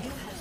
You have